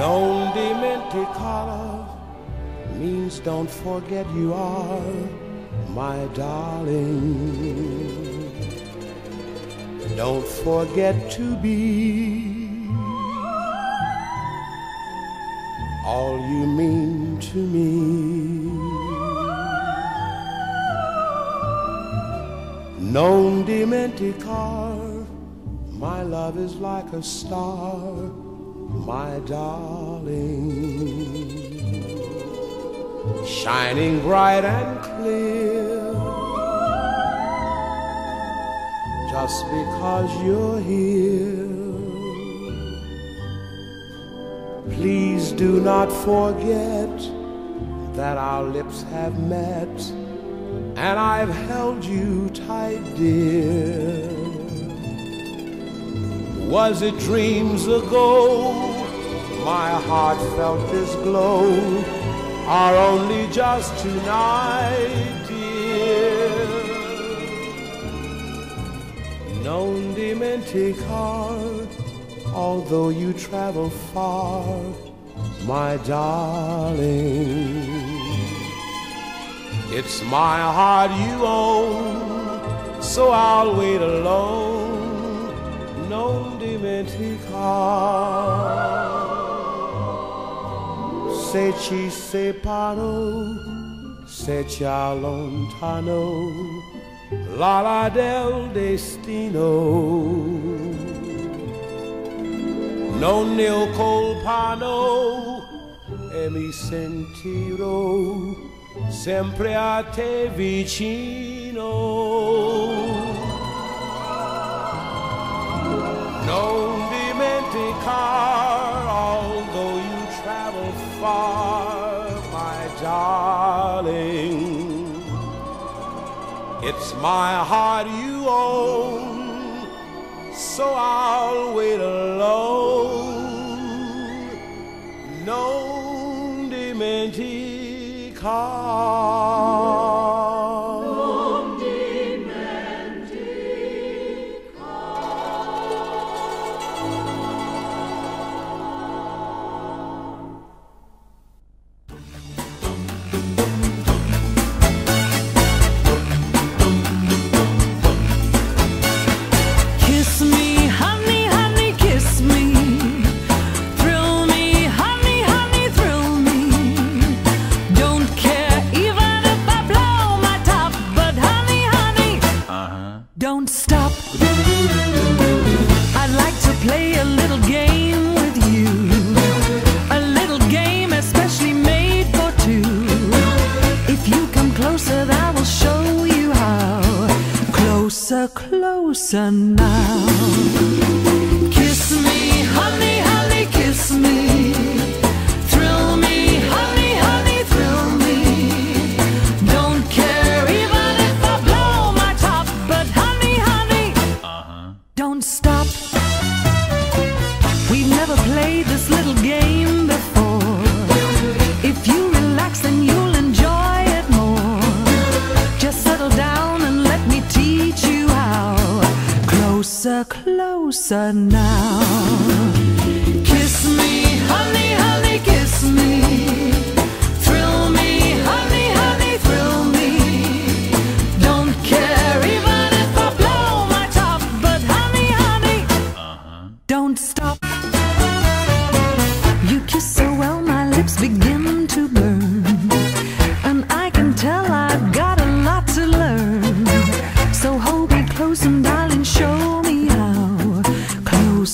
romantic color means don't forget you are my darling. Don't forget to be all you mean to me. Non dimenticar, my love is like a star, my darling, shining bright and clear. Just because you're here, please do not forget that our lips have met and I've held you tight, dear. Was it dreams ago? My heart felt this glow, or only just tonight, dear? Non dimenticar, although you travel far, my darling. It's my heart you own, so I'll wait alone. Non dimenticar. Se ci separo, se ci allontano, l'ala del destino. Non ne ho colpano e mi sentirò sempre a te vicino. It's my heart you own, so I'll wait alone. Non dimenticar.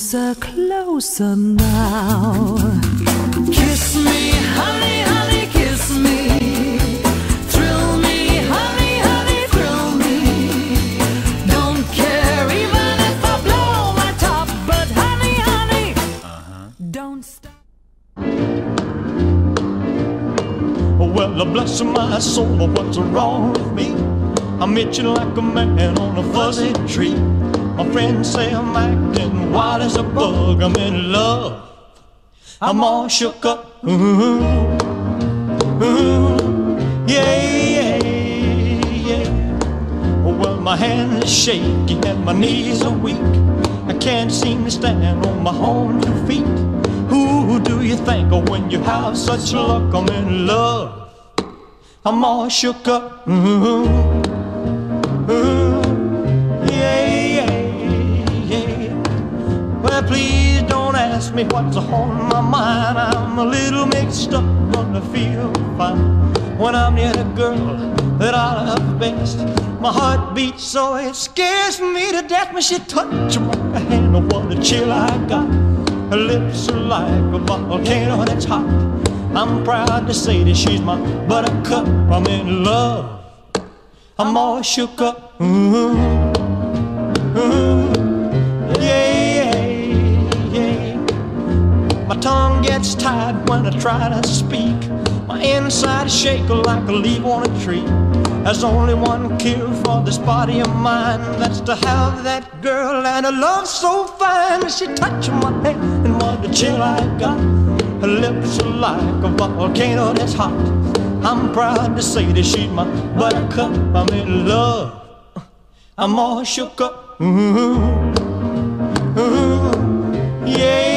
Closer, closer now. Kiss me, honey, honey, kiss me. Thrill me, honey, honey, thrill me. Don't care even if I blow my top, but honey, honey, uh-huh. don't stop. Well, bless my soul, what's wrong with me? I'm itching like a man on a fuzzy tree. Friends say I'm acting wild as a bug. I'm in love. I'm all shook up. Ooh, ooh, yeah, yeah, yeah. Well, my hands are shaky and my knees are weak. I can't seem to stand on my own two feet. Who do you think of when you have such luck? I'm in love. I'm all shook up. Mm-hmm. Me what's on my mind. I'm a little mixed up, but I feel fine when I'm near the girl that I love best. My heart beats so it scares me to death when she touches my hand. Oh, what a chill I got. Her lips are like a volcano that's hot. I'm proud to say that she's my buttercup. I'm in love. I'm all shook up. My tongue gets tied when I try to speak. My inside shake like a leaf on a tree. There's only one cure for this body of mine. That's to have that girl and a love so fine. She touched my hand and what a chill I got. Her lips are like a volcano that's hot. I'm proud to say that she's my buttercup. I'm in love. I'm all shook up. Mm-hmm. Mm-hmm. Yeah, yeah,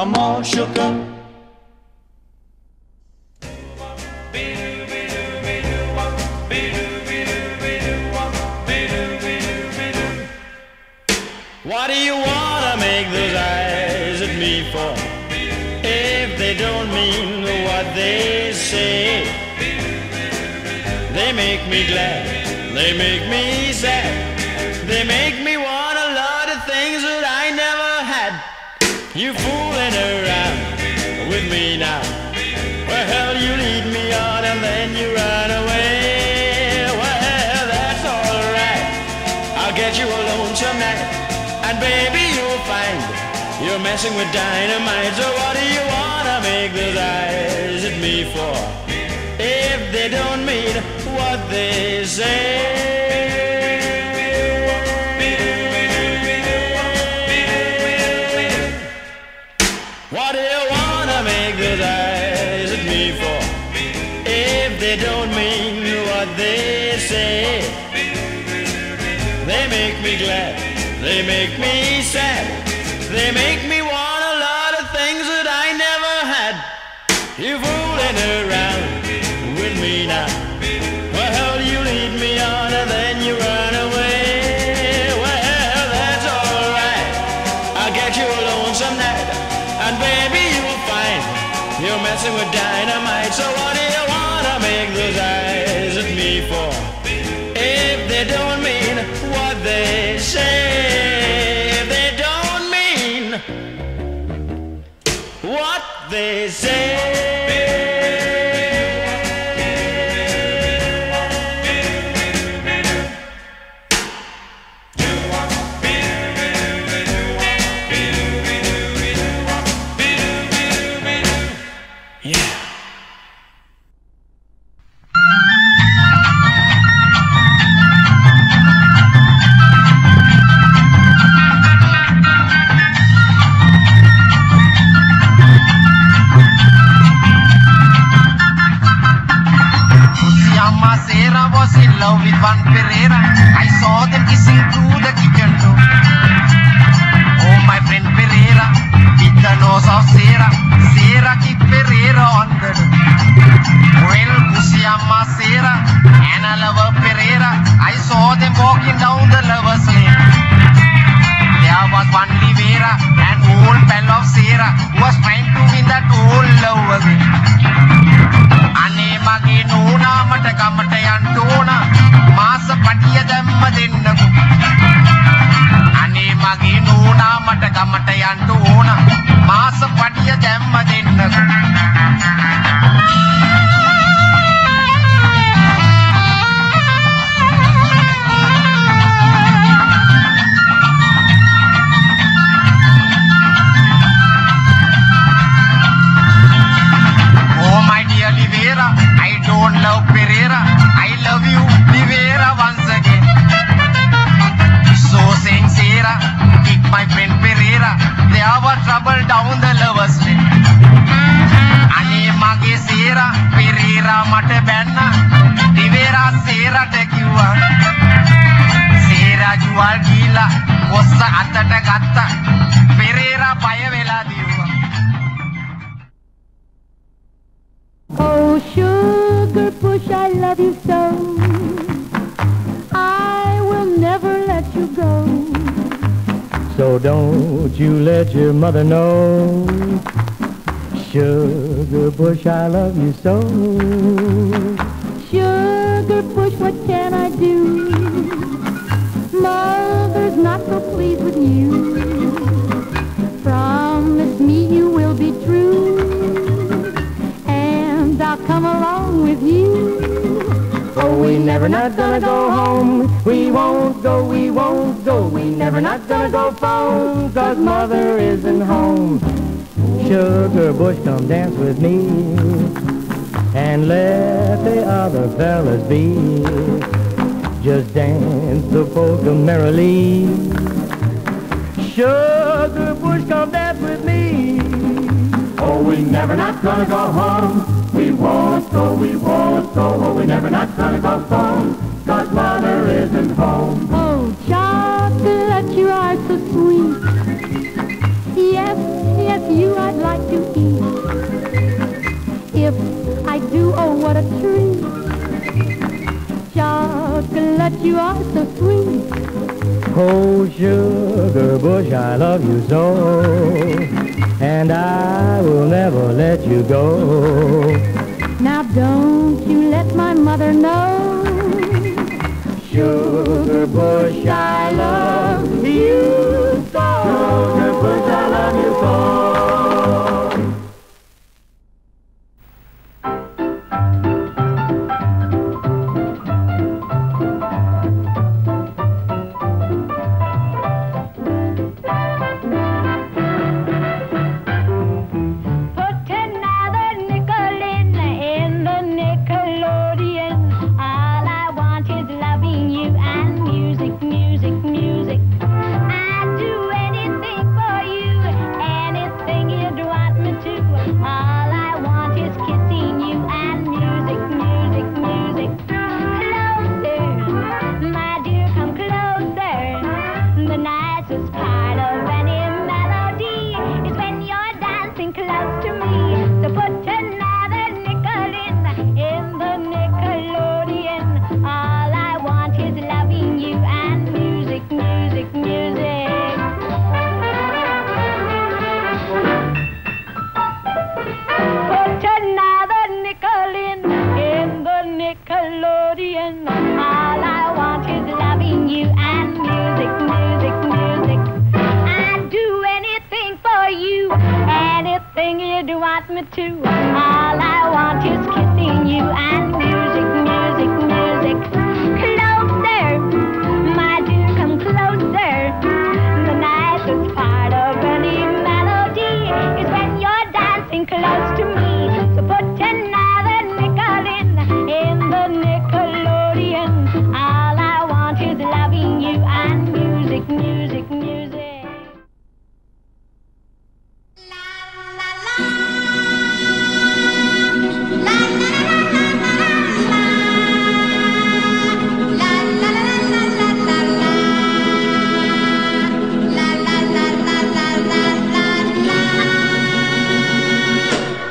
I'm all shook up. What do you wanna make those eyes at me for? If they don't mean what they say, they make me glad, they make me sad, they make me get you alone tonight. And baby, you'll find you're messing with dynamite. So what do you wanna make those eyes at me for? If they don't mean what they say. What do you wanna make those eyes at me for? If they don't mean what they say, they make me glad. They make me sad. They make me want a lot of things that I never had. You fooling around with me now. Well, you lead me on and then you run away. Well, that's alright. I'll get you alone some night. And baby, you'll find you're messing with dynamite. So what do you wanna make those eyes at me for? If they don't Pereira. I saw them kissing through the kitchen door. Oh, my friend Pereira, with the nose of Sarah. Sarah kicked Pereira on the door. Well, Kusiyama Sarah and a lover Pereira. I saw them walking down the lover's lane. There was one Rivera, an old pal of Sarah, who was trying to win that old love again. අනේ මගේ නෝනා මට ගමට යන්න ඕන මාස පටිය දැම්ම දෙන්නකෝ. අනේ මගේ නෝනා මට ගමට යන්න ඕන. මාස පටිය දැම්ම දෙන්නකෝ. Don't love Pereira. I love you, Rivera, once again. So saying Sarah, kick my friend Pereira. There was trouble down the lovers lane. අනේ මගේ සේරා පෙරේරා මට බැන්න රිවේරා සේරට කිව්වා එයා ජුවල් ගීලා කොස්ස අතට ගත්ත පෙරේරා බය වෙලා දිව්වා Oh, sugar bush, I love you so. I will never let you go. So don't you let your mother know. Sugar bush, I love you so. Sugar bush, what can I do? Mother's not so pleased with you. Promise me you will be true. Come along with you. Oh, we never not gonna go home. We won't go, we won't go. We never not gonna go phone, cause mother isn't home. Sugar bush, come dance with me. And let the other fellas be. Just dance the polka merrily. Sugar bush, come dance with me. Oh, we never not gonna go home. We won't go, we won't go. Oh, we never not gonna go home. Cause mother isn't home. Oh, chocolate, you are so sweet. Yes, yes, you I'd like to eat. If I do, oh, what a treat. Chocolate, you are so sweet. Oh, sugar bush, I love you so. And I will never let you go. Now don't you let my mother know. Sugar bush, I love you you'd want me to. All I want is kissing you and music,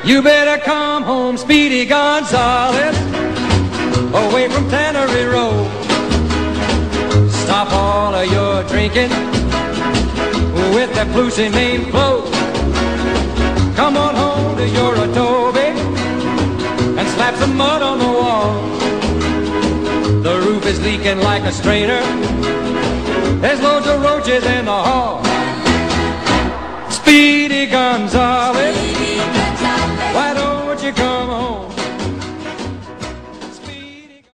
You better come home, Speedy Gonzales, away from Tannery Road. Stop all of your drinking with that Lucy main flow. Come on home to your adobe and slap some mud on the wall. The roof is leaking like a strainer. There's loads of roaches in the hall. Speedy Gonzales, you come home?